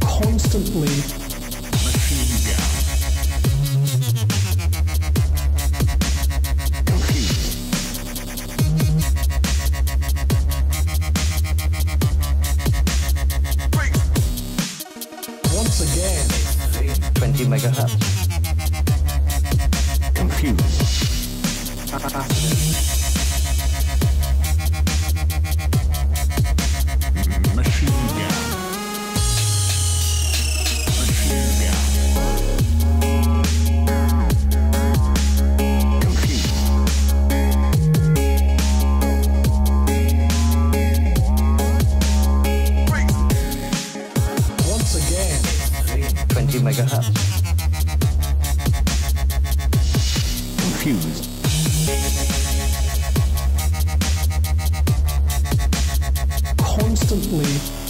Constantly constantly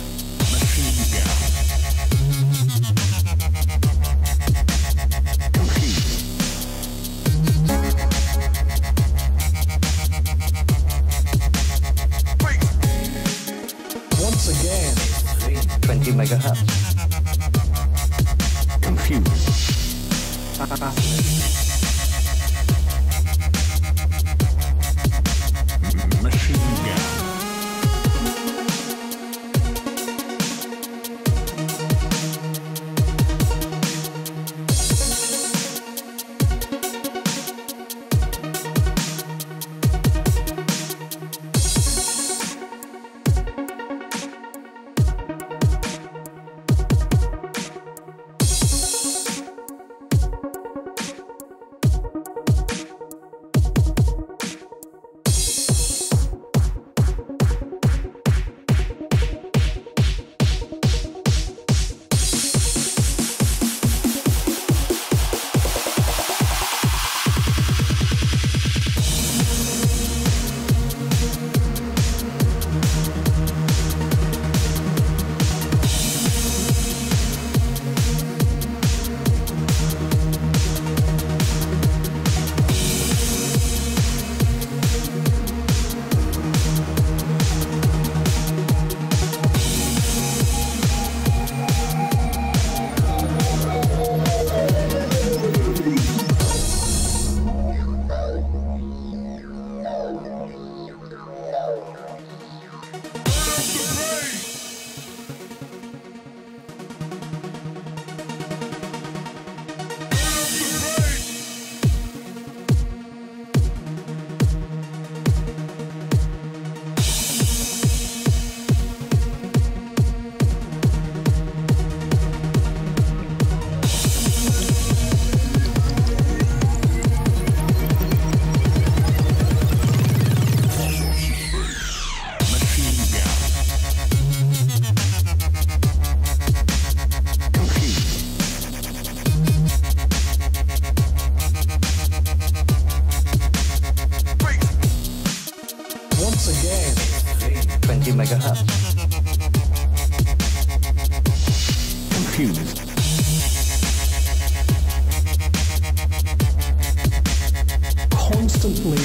Constantly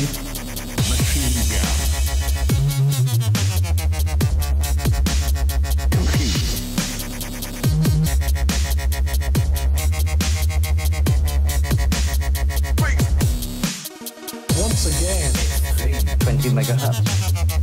machine gun. Once again, 20 megahertz.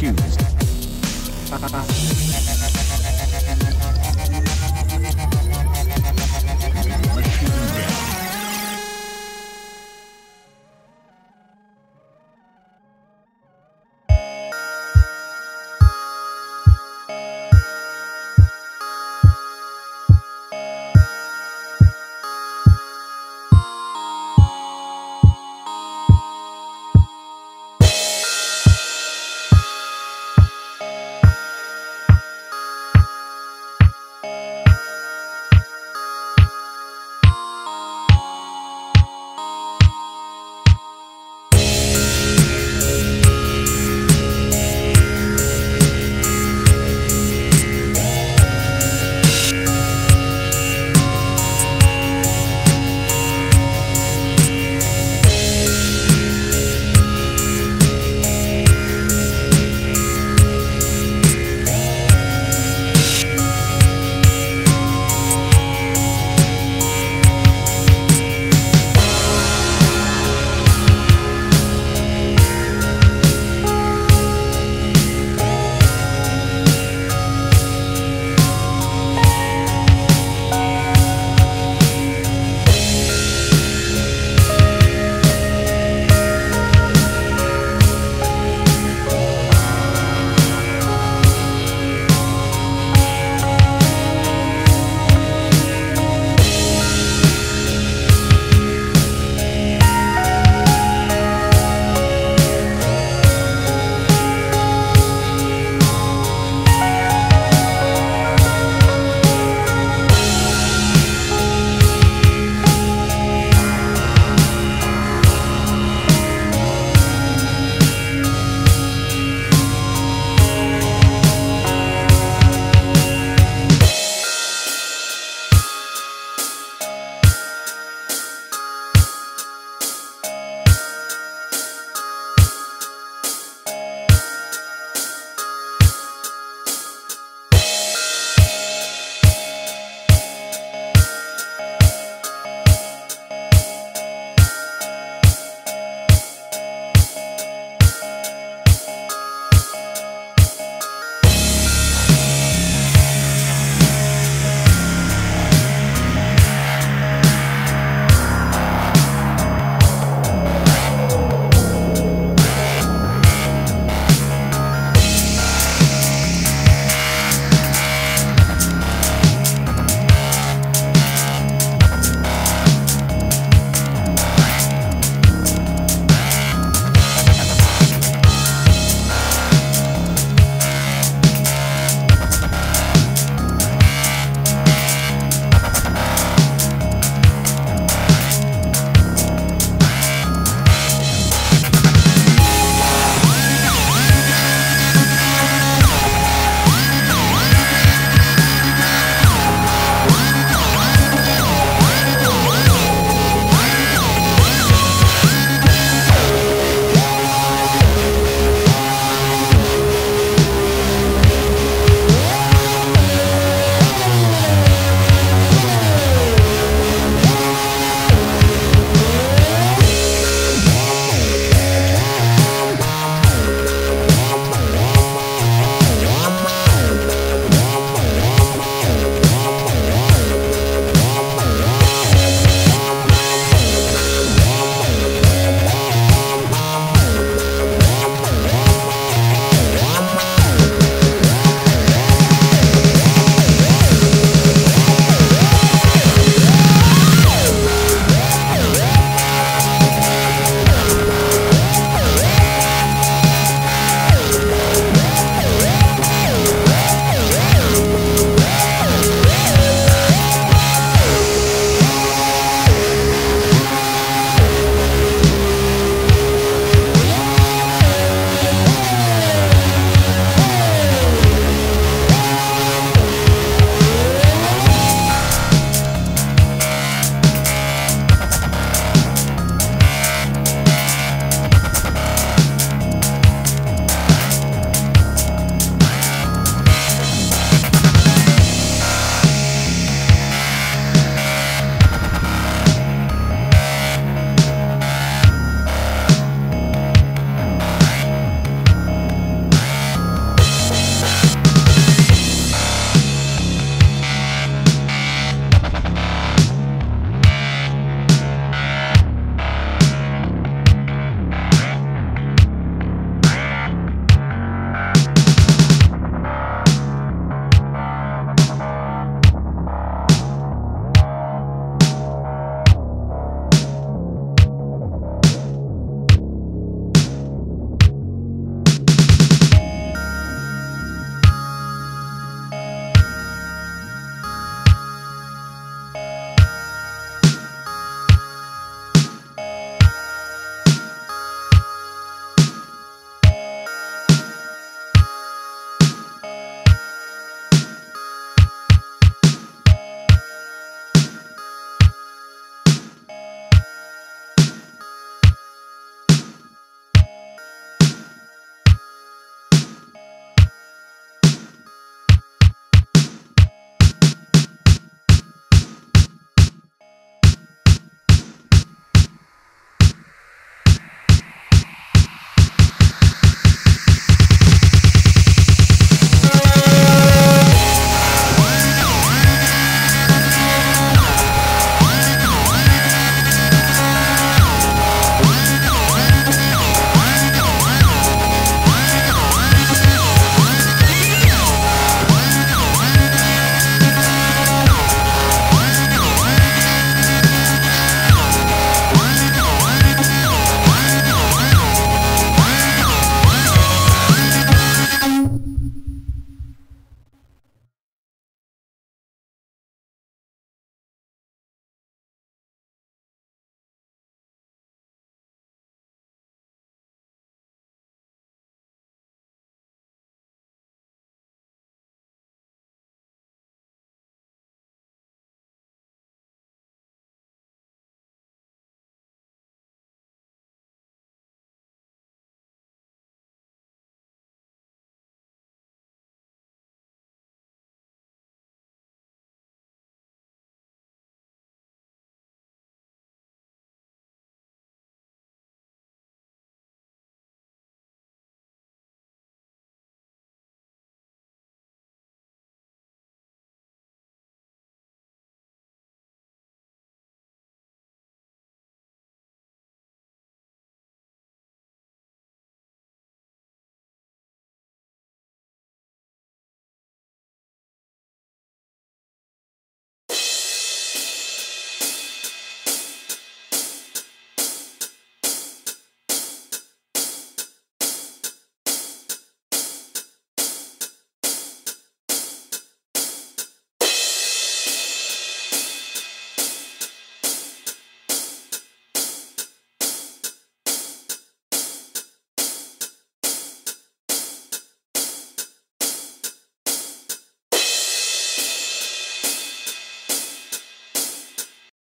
confused.